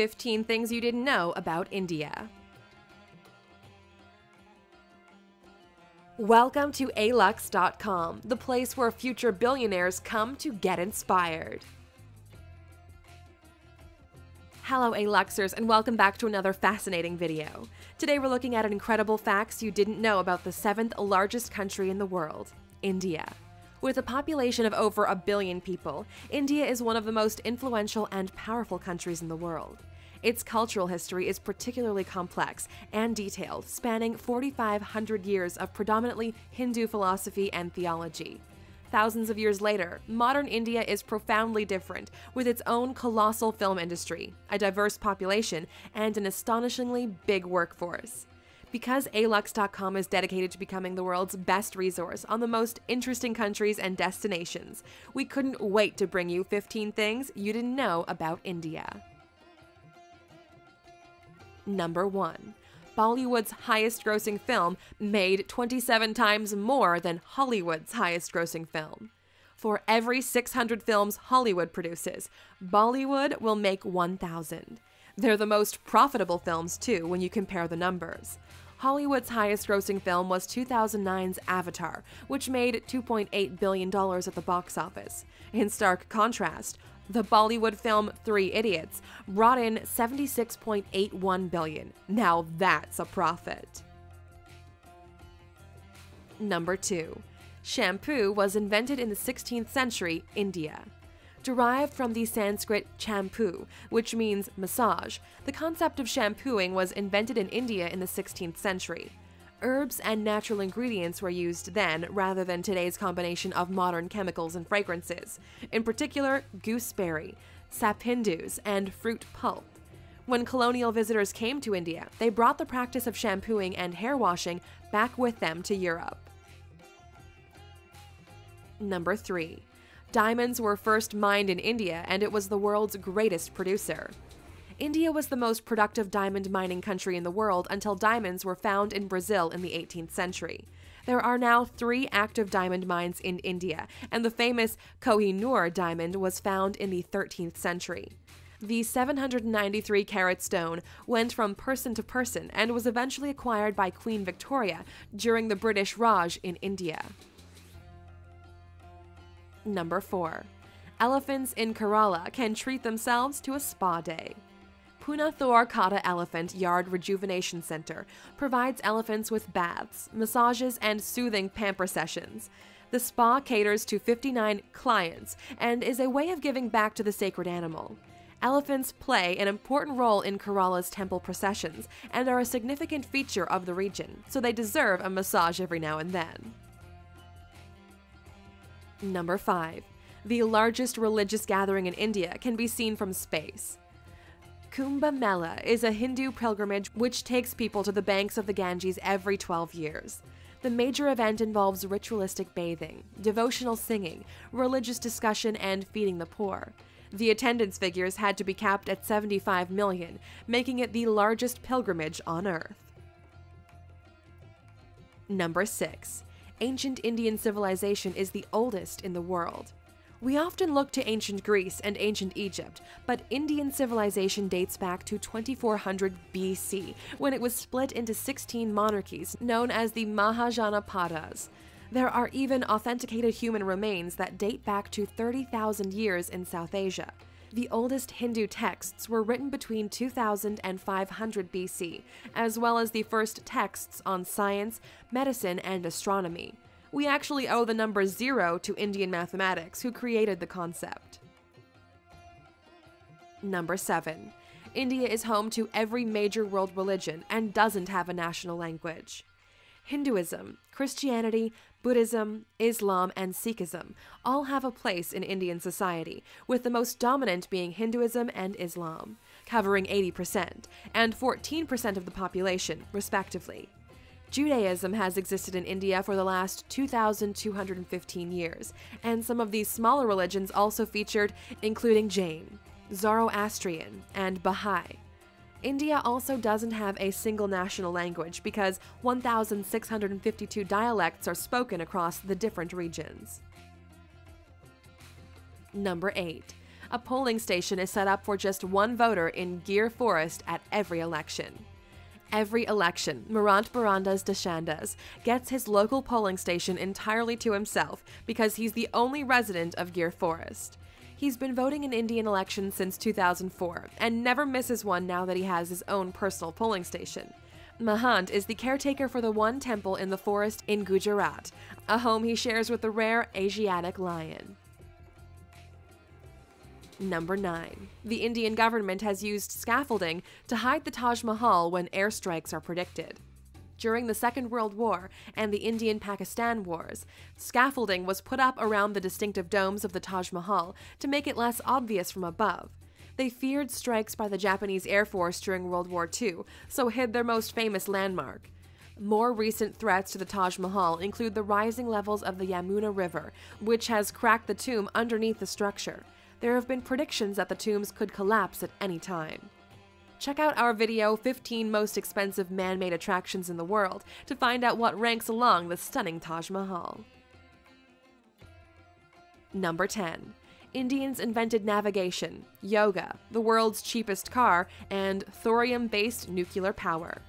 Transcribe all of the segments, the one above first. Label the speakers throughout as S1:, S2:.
S1: 15 Things You Didn't Know About India. Welcome to alux.com, the place where future billionaires come to get inspired. Hello Aluxers and welcome back to another fascinating video. Today we're looking at incredible facts you didn't know about the seventh largest country in the world, India. With a population of over a billion people, India is one of the most influential and powerful countries in the world. Its cultural history is particularly complex and detailed, spanning 4,500 years of predominantly Hindu philosophy and theology. Thousands of years later, modern India is profoundly different, with its own colossal film industry, a diverse population, and an astonishingly big workforce. Because Alux.com is dedicated to becoming the world's best resource on the most interesting countries and destinations, we couldn't wait to bring you 15 things you didn't know about India. Number 1. Bollywood's highest grossing film made 27 times more than Hollywood's highest grossing film. For every 600 films Hollywood produces, Bollywood will make 1,000. They're the most profitable films, too, when you compare the numbers. Hollywood's highest grossing film was 2009's Avatar, which made $2.8 billion at the box office. In stark contrast, the Bollywood film Three Idiots brought in 76.81 billion. Now that's a profit. Number 2. Shampoo was invented in the 16th century India. Derived from the Sanskrit champu, which means massage, the concept of shampooing was invented in India in the 16th century. Herbs and natural ingredients were used then rather than today's combination of modern chemicals and fragrances, in particular, gooseberry, sapindus, and fruit pulp. When colonial visitors came to India, they brought the practice of shampooing and hair washing back with them to Europe. Number 3. Diamonds were first mined in India, and it was the world's greatest producer. India was the most productive diamond mining country in the world until diamonds were found in Brazil in the 18th century. There are now three active diamond mines in India, and the famous Koh-i-Noor diamond was found in the 13th century. The 793 carat stone went from person to person and was eventually acquired by Queen Victoria during the British Raj in India. Number 4. Elephants in Kerala can treat themselves to a spa day. Punnathur Kotta Elephant Yard Rejuvenation Center provides elephants with baths, massages, and soothing pamper sessions. The spa caters to 59 clients and is a way of giving back to the sacred animal. Elephants play an important role in Kerala's temple processions and are a significant feature of the region, so they deserve a massage every now and then. Number 5. The largest religious gathering in India can be seen from space. Kumbh Mela is a Hindu pilgrimage which takes people to the banks of the Ganges every 12 years. The major event involves ritualistic bathing, devotional singing, religious discussion, and feeding the poor. The attendance figures had to be capped at 75 million, making it the largest pilgrimage on Earth. Number 6. Ancient Indian civilization is the oldest in the world. We often look to ancient Greece and ancient Egypt, but Indian civilization dates back to 2400 BC, when it was split into 16 monarchies known as the Mahajanapadas. There are even authenticated human remains that date back to 30,000 years in South Asia. The oldest Hindu texts were written between 2000 and 500 BC, as well as the first texts on science, medicine, and astronomy. We actually owe the number zero to Indian mathematics, who created the concept. Number 7. India is home to every major world religion and doesn't have a national language. Hinduism, Christianity, Buddhism, Islam, and Sikhism all have a place in Indian society, with the most dominant being Hinduism and Islam, covering 80% and 14% of the population, respectively. Judaism has existed in India for the last 2,215 years, and some of these smaller religions also featured, including Jain, Zoroastrian, and Baha'i. India also doesn't have a single national language because 1,652 dialects are spoken across the different regions. Number 8. a polling station is set up for just one voter in Gir Forest at every election. Every election, Mahant Bharatdas Darshandas gets his local polling station entirely to himself because he's the only resident of Gir Forest. He's been voting in Indian elections since 2004 and never misses one now that he has his own personal polling station. Mahant is the caretaker for the one temple in the forest in Gujarat, a home he shares with the rare Asiatic lion. Number 9. The Indian government has used scaffolding to hide the Taj Mahal when airstrikes are predicted. During the Second World War and the Indian Pakistan Wars, scaffolding was put up around the distinctive domes of the Taj Mahal to make it less obvious from above. They feared strikes by the Japanese Air Force during World War II, so hid their most famous landmark. More recent threats to the Taj Mahal include the rising levels of the Yamuna River, which has cracked the tomb underneath the structure. There have been predictions that the tombs could collapse at any time. Check out our video 15 most expensive man-made attractions in the world to find out what ranks along the stunning Taj Mahal. Number 10. Indians invented navigation, yoga, the world's cheapest car, and thorium-based nuclear power.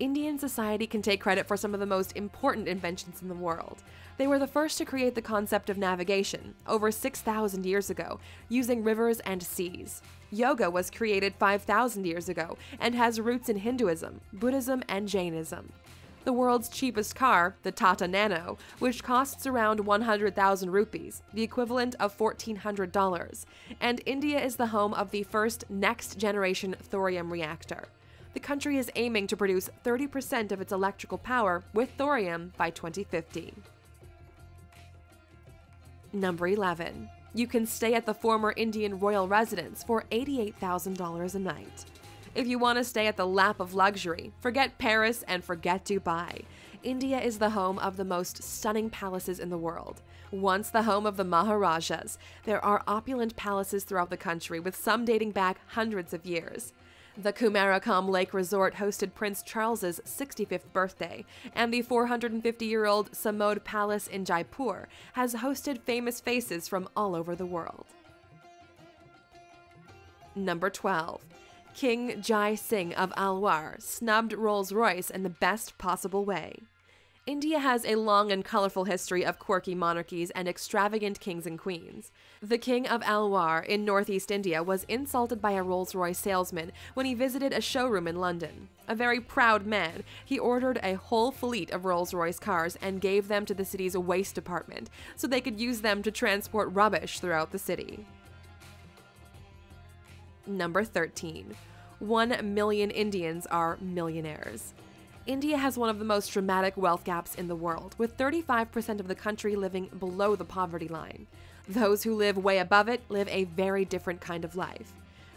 S1: Indian society can take credit for some of the most important inventions in the world. They were the first to create the concept of navigation, over 6,000 years ago, using rivers and seas. Yoga was created 5,000 years ago and has roots in Hinduism, Buddhism, and Jainism. The world's cheapest car, the Tata Nano, which costs around 100,000 rupees, the equivalent of $1,400, and India is the home of the first next generation thorium reactor the country is aiming to produce 30% of its electrical power with thorium by 2050. Number 11. You can stay at the former Indian royal residence for $88,000 a night. If you want to stay at the lap of luxury, forget Paris and forget Dubai. India is the home of the most stunning palaces in the world. Once the home of the Maharajas, there are opulent palaces throughout the country, with some dating back hundreds of years. The Kumarakom Lake Resort hosted Prince Charles's 65th birthday, and the 450 year old Samod Palace in Jaipur has hosted famous faces from all over the world. Number 12. King Jai Singh of Alwar snubbed Rolls Royce in the best possible way. India has a long and colorful history of quirky monarchies and extravagant kings and queens. The King of Alwar in northeast India was insulted by a Rolls Royce salesman when he visited a showroom in London. A very proud man, he ordered a whole fleet of Rolls Royce cars and gave them to the city's waste department so they could use them to transport rubbish throughout the city. Number 13. 1 million Indians are millionaires. India has one of the most dramatic wealth gaps in the world, with 35% of the country living below the poverty line. Those who live way above it live a very different kind of life.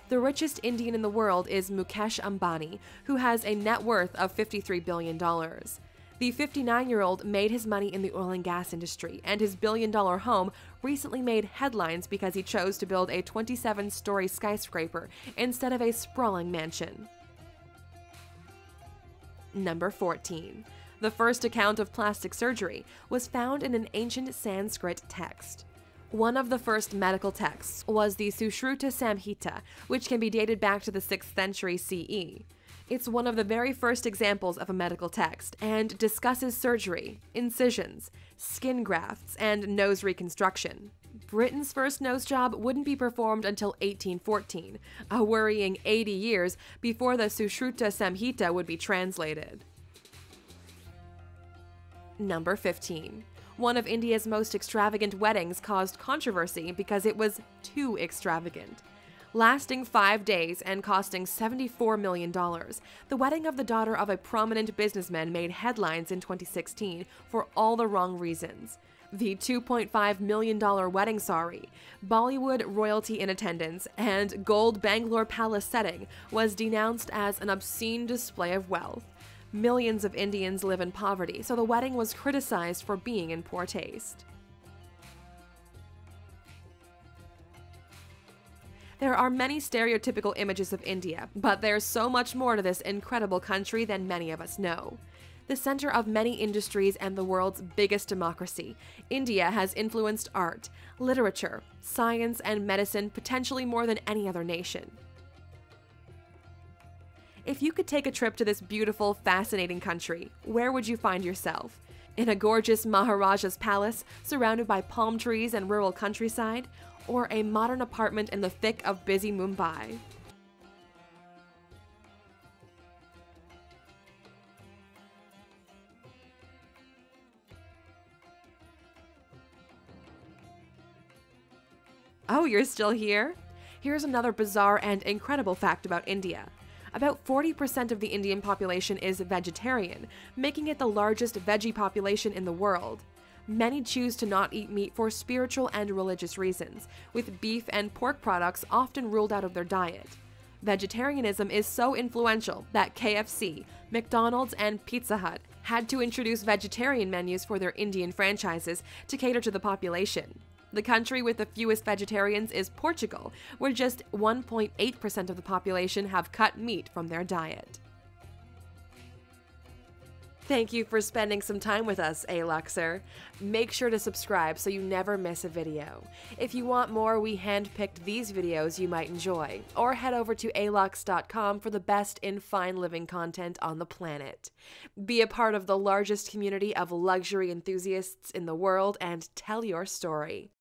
S1: The richest Indian in the world is Mukesh Ambani, who has a net worth of $53 billion. The 59 year old made his money in the oil and gas industry, and his billion dollar home recently made headlines because he chose to build a 27 story skyscraper instead of a sprawling mansion. Number 14. The first account of plastic surgery was found in an ancient Sanskrit text. One of the first medical texts was the Sushruta Samhita, which can be dated back to the 6th century CE. It's one of the very first examples of a medical text and discusses surgery, incisions, skin grafts, and nose reconstruction. Britain's first nose job wouldn't be performed until 1814, a worrying 80 years before the Sushruta Samhita would be translated. Number 15. One of India's most extravagant weddings caused controversy because it was too extravagant. Lasting five days and costing $74 million, the wedding of the daughter of a prominent businessman made headlines in 2016 for all the wrong reasons the $2.5 million wedding sari, Bollywood royalty in attendance, and gold Bangalore Palace setting was denounced as an obscene display of wealth. Millions of Indians live in poverty, so the wedding was criticized for being in poor taste. There are many stereotypical images of India, but there's so much more to this incredible country than many of us know. The center of many industries and the world's biggest democracy, India has influenced art, literature, science, and medicine potentially more than any other nation. If you could take a trip to this beautiful, fascinating country, where would you find yourself? In a gorgeous Maharaja's palace surrounded by palm trees and rural countryside, or a modern apartment in the thick of busy Mumbai? Oh, you're still here? Here's another bizarre and incredible fact about India. About 40% of the Indian population is vegetarian, making it the largest veggie population in the world. Many choose to not eat meat for spiritual and religious reasons, with beef and pork products often ruled out of their diet. Vegetarianism is so influential that KFC, McDonald's, and Pizza Hut had to introduce vegetarian menus for their Indian franchises to cater to the population. The country with the fewest vegetarians is Portugal, where just 1.8% of the population have cut meat from their diet. Thank you for spending some time with us, A-Luxer. Make sure to subscribe so you never miss a video. If you want more, we handpicked these videos you might enjoy, or head over to alux.com for the best in fine living content on the planet. Be a part of the largest community of luxury enthusiasts in the world and tell your story.